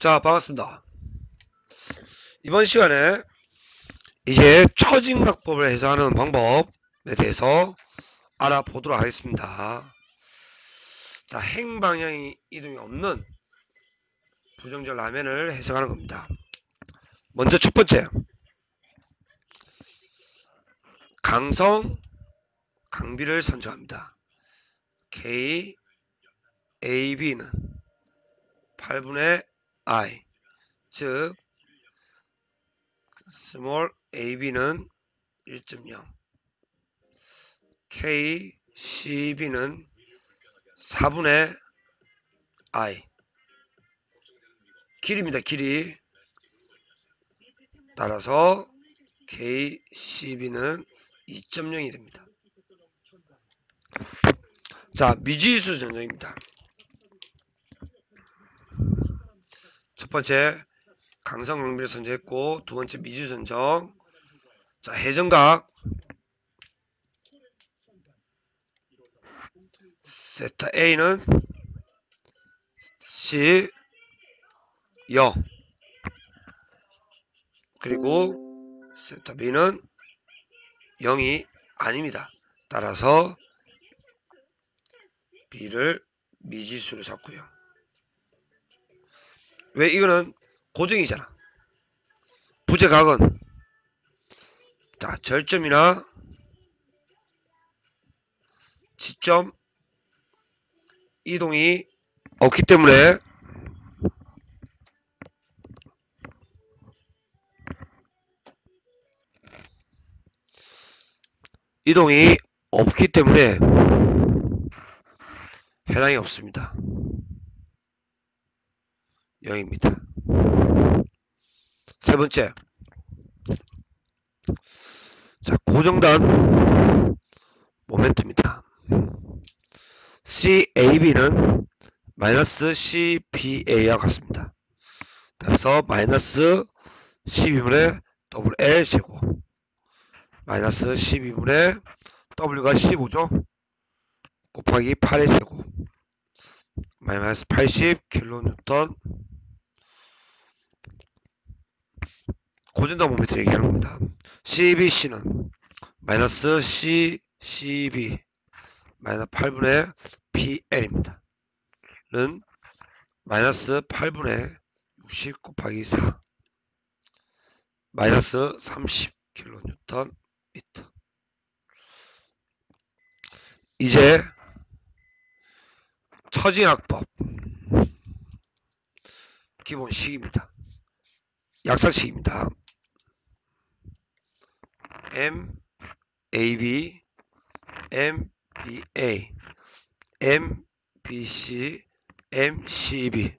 자, 반갑습니다. 이번 시간에 이제 처진각법을 해석하는 방법에 대해서 알아보도록 하겠습니다. 자, 행방향이 이동이 없는 부정적 라면을 해석하는 겁니다. 먼저 첫 번째. 강성, 강비를 선정합니다. K, A, B는 8분의 I, 즉 small ab는 1.0, k, cb는 4분의 i, 길이입니다. 길이. 따라서 k, cb는 2.0이 됩니다. 자, 미지수 전정입니다. 첫 번째 강성 강비를 선정했고 두 번째 미주 선정 자 해정각 세타 A는 C 0 그리고 세타 B는 0이 아닙니다. 따라서 B를 미지수로 잡고요. 왜 이거는 고정이잖아. 부재각은 자 절점이나 지점 이동이 없기 때문에 이동이 없기 때문에 해당이 없습니다. 0입니다. 세 번째. 자, 고정단 모멘트입니다. CAB는 마이너스 CBA와 같습니다. 그래서 마이너스 12분의 WL 제곱 마이너스 12분의 W가 15죠. 곱하기 8의 제곱 마이너스 80kN 고전당 모멘트를 얘기하는 겁니다. CBC는 마이너스 CCB 마이너스 8분의 PL입니다. 는 마이너스 8분의 60 곱하기 4 마이너스 30kN 미터 이제 처진학법 기본식입니다. 약산식입니다. M, A, B, M, B, A, M, B, C, M, C, B.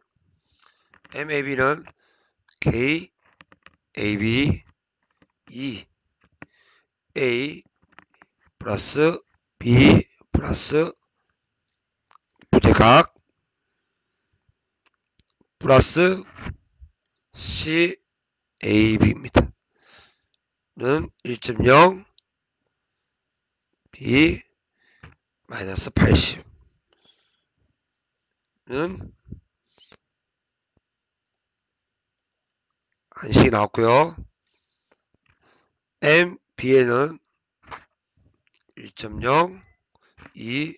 M, A, B는 K, A, B, E, A 플러스 B 플러스 부재각 플러스 C, A, B입니다. 는1.0 B 마이너스 80는 한식이 나왔고요. M, B에는 1.0 2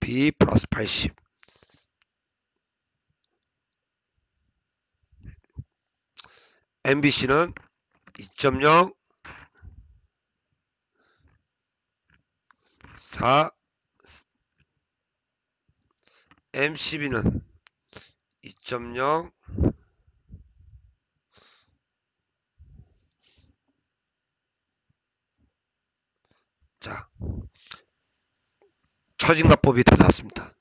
B 플러스 80 MBC는 2.0 4 MCB는 2.0 자, 처진가법이 다 나왔습니다.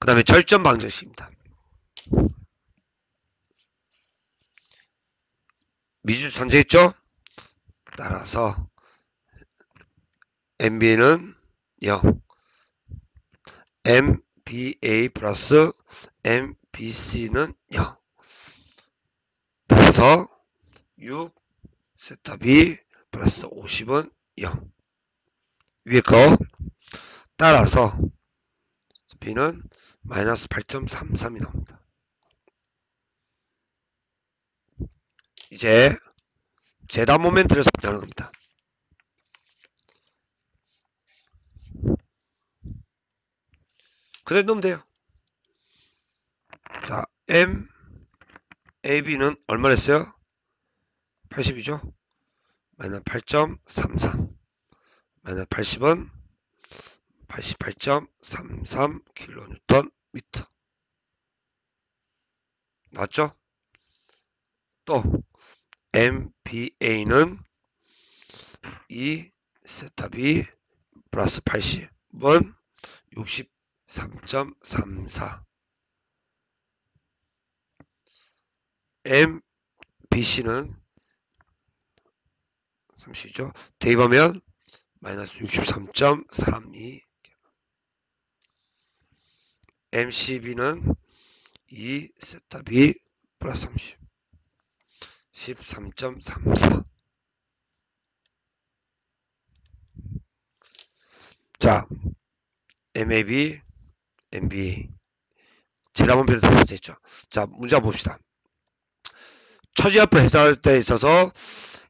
그 다음에 절전 방정식입니다. 미주 선제했죠? 따라서 MB는 0 MBA 플러스 MBC는 0 따라서 6 세타 B 플러스 50은 0 위에 거. 따라서 B는 마이너스 8.33이 나옵니다. 이제 재단 모멘트를 설정하는 겁니다. 그대로 넣으면 돼요. 자, M, AB는 얼마랬어요? 80이죠? 마이너스 8.33 마이너스 80은 88.33 킬로뉴턴 미터 맞죠? 또 MPA는 이 세타 B 플러스 80은 63.34 MBC는 30이죠. 대입하면 마이너스 63.32 MCB는 2 세타 B 플러스 30 13.34 자, MAB, MBA 들어서 됐죠. 자, 문제 봅시다. 처지합표 해석할 때 있어서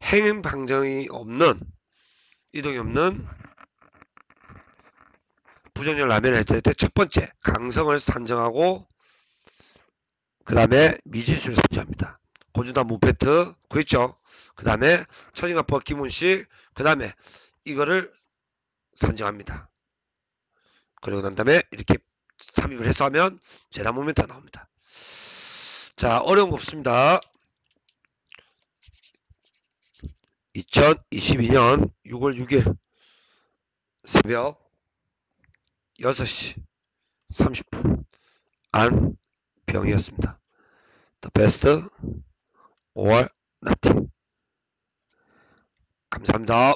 행행 방정이 없는 이동이 없는 부정열 라면을 했을 때첫 번째 강성을 산정하고 그 다음에 미지수를 산정합니다. 고준단 무페트 구했죠. 그 다음에 처징합법 기문식 그 다음에 이거를 산정합니다. 그리고 난 다음에 이렇게 삽입을 해서 하면 재단 모멘트가 나옵니다. 자 어려운 거 없습니다. 2022년 6월 6일 새벽 6시 30분 안병이었습니다. The best or nothing. 감사합니다.